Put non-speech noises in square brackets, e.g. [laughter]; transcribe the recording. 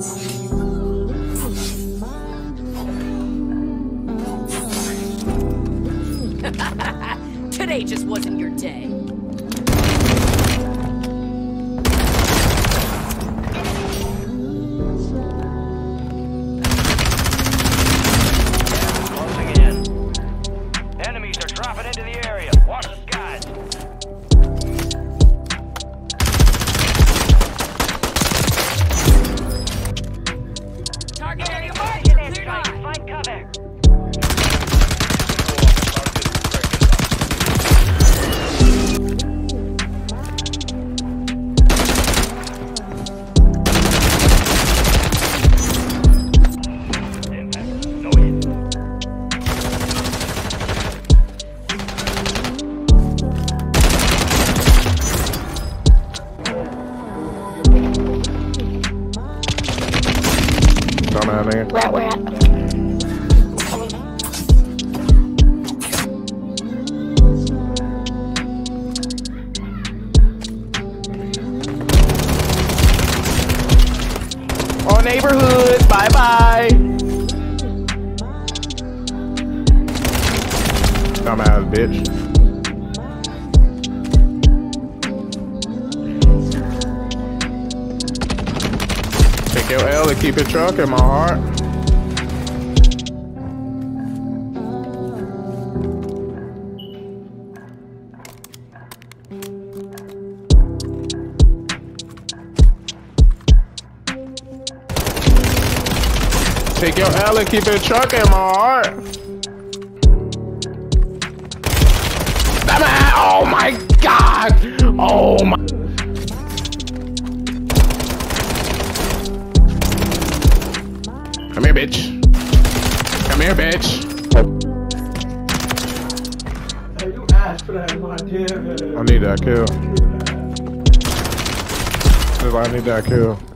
[laughs] Today just wasn't your day. Nigga. Where at, where at? Oh, neighborhood. Bye bye. Dumbass bitch. L and keep it trucking, my heart. Take your L and keep it trucking, my heart. Oh my god! Oh my. Come here, bitch. Come here, bitch. Hey, you asked for that, my dear. I need that kill. I need that kill.